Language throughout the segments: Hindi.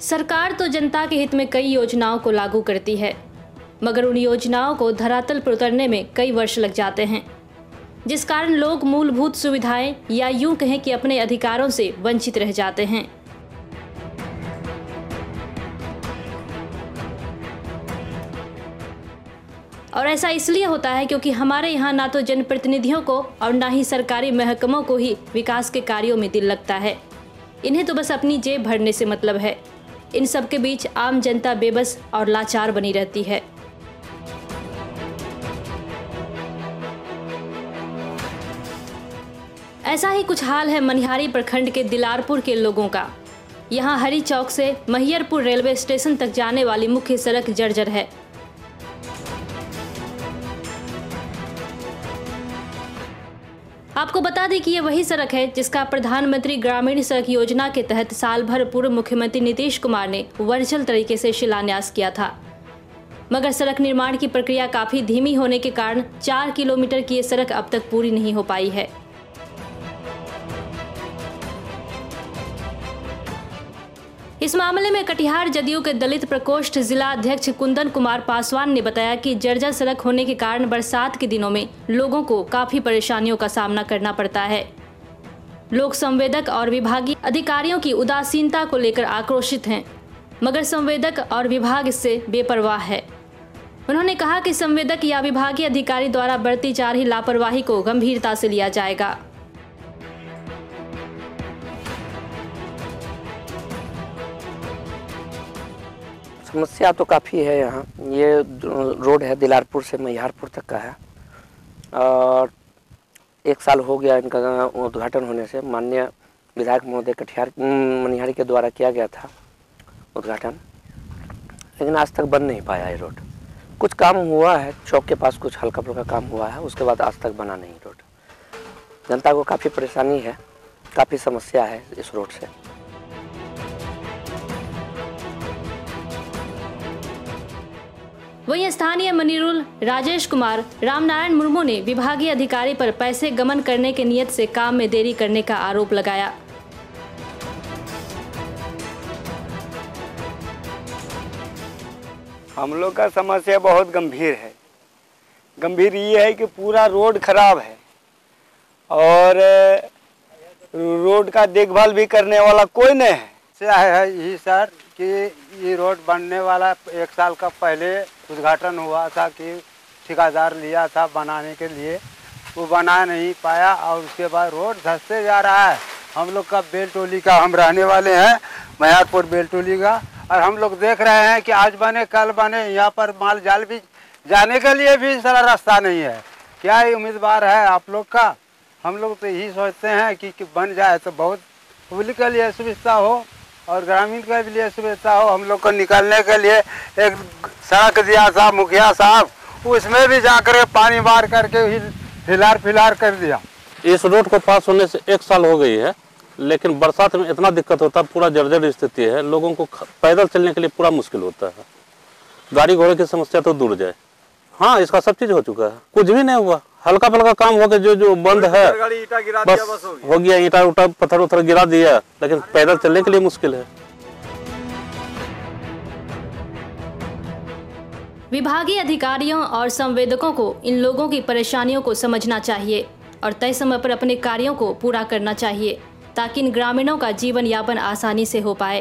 सरकार तो जनता के हित में कई योजनाओं को लागू करती है, मगर उन योजनाओं को धरातल पर उतरने में कई वर्ष लग जाते हैं, जिस कारण लोग मूलभूत सुविधाएँ या यूँ कहें कि अपने अधिकारों से वंचित रह जाते हैं। और ऐसा इसलिए होता है क्योंकि हमारे यहाँ ना तो जनप्रतिनिधियों को और ना ही सरकारी महकमों को ही विकास के कार्यों में दिल लगता है। इन्हें तो बस अपनी जेब भरने से मतलब है। इन सब के बीच आम जनता बेबस और लाचार बनी रहती है। ऐसा ही कुछ हाल है मनिहारी प्रखंड के दिलारपुर के लोगों का। यहाँ हरी चौक से महियरपुर रेलवे स्टेशन तक जाने वाली मुख्य सड़क जर्जर है। आपको बता दें कि ये वही सड़क है जिसका प्रधानमंत्री ग्रामीण सड़क योजना के तहत साल भर पूर्व मुख्यमंत्री नीतीश कुमार ने वर्चुअल तरीके से शिलान्यास किया था। मगर सड़क निर्माण की प्रक्रिया काफ़ी धीमी होने के कारण चार किलोमीटर की ये सड़क अब तक पूरी नहीं हो पाई है। इस मामले में कटिहार जदयू के दलित प्रकोष्ठ जिला अध्यक्ष कुंदन कुमार पासवान ने बताया कि जर्जर सड़क होने के कारण बरसात के दिनों में लोगों को काफ़ी परेशानियों का सामना करना पड़ता है। लोग संवेदक और विभागीय अधिकारियों की उदासीनता को लेकर आक्रोशित हैं, मगर संवेदक और विभाग इससे बेपरवाह है। उन्होंने कहा कि संवेदक या विभागीय अधिकारी द्वारा बढ़ती जा रही लापरवाही को गंभीरता से लिया जाएगा। समस्या तो काफ़ी है यहाँ। ये रोड है दिलारपुर से मैहारपुर तक का है। और एक साल हो गया इनका उद्घाटन होने से। माननीय विधायक महोदय कटिहार, मनिहारी के द्वारा किया गया था उद्घाटन। लेकिन आज तक बन नहीं पाया ये रोड। कुछ काम हुआ है, चौक के पास कुछ हल्का फुल्का काम हुआ है, उसके बाद आज तक बना नहीं रोड। जनता को काफ़ी परेशानी है, काफ़ी समस्या है इस रोड से। वहीं स्थानीय मनीरुल राजेश कुमार, रामनारायण मुर्मू ने विभागीय अधिकारी पर पैसे गमन करने के नियत से काम में देरी करने का आरोप लगाया। हम लोग का समस्या बहुत गंभीर है। गंभीर ये है कि पूरा रोड खराब है और रोड का देखभाल भी करने वाला कोई नहीं है। क्या है यही सर कि ये रोड बनने वाला एक साल का पहले उद्घाटन हुआ था कि ठेकेदार लिया था बनाने के लिए। वो बना नहीं पाया और उसके बाद रोड धसते जा रहा है। हम लोग का बेलटोली का हम रहने वाले हैं मैयारपुर बेलटोली का। और हम लोग देख रहे हैं कि आज बने कल बने यहाँ पर माल जाल भी जाने के लिए भी सारा रास्ता नहीं है। क्या ही उम्मीदवार है आप लोग का? हम लोग तो यही सोचते हैं कि, कि बन जाए तो बहुत पब्लिक के लिए सुविधा हो। और ग्रामीण के लिए सुविधा हो हम लोग को निकलने के लिए एक सड़क दिया था, मुखिया साहब, उसमें भी जाकर पानी मार करके हिलार फिलार कर दिया। इस रोड को पास होने से एक साल हो गई है, लेकिन बरसात में इतना दिक्कत होता है पूरा जर्जर स्थिति है, लोगों को पैदल चलने के लिए पूरा मुश्किल होता है। गाड़ी घोड़े की समस्या तो दूर जाए। हाँ इसका सब चीज़ हो चुका है, कुछ भी नहीं हुआ। हल्का फल्का काम हो गया जो जो बंद है। बस हो गया। ईटा उटा पत्थर उथर गिरा दिया लेकिन पैदल चलने के लिए मुश्किल है। विभागीय अधिकारियों और संवेदकों को इन लोगों की परेशानियों को समझना चाहिए और तय समय पर अपने कार्यों को पूरा करना चाहिए ताकि इन ग्रामीणों का जीवन यापन आसानी से हो पाए।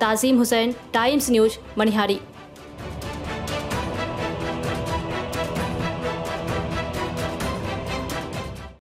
Tazeem Hussain Times News Manihari.